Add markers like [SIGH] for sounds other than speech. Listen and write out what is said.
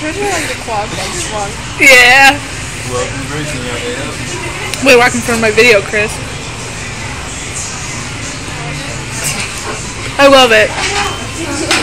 Pretty like the quad. Yeah. I'm. Wait, walking from my video, Chris. I love it. [LAUGHS]